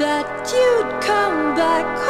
that you'd come back home.